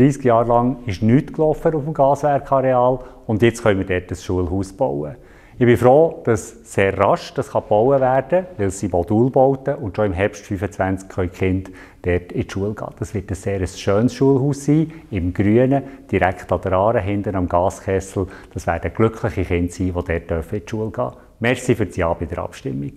30 Jahre lang ist nichts gelaufen auf dem Gaswerkareal und jetzt können wir dort das Schulhaus bauen. Ich bin froh, dass sehr rasch das gebaut werden kann, weil es sind Modulbauten und schon im Herbst 2025 können die Kinder dort in die Schule gehen. Das wird ein sehr schönes Schulhaus sein, im Grünen, direkt an der Aare, hinten am Gaskessel. Das werden glückliche Kinder sein, die dort in die Schule gehen dürfen. Merci für das Ja bei der Abstimmung.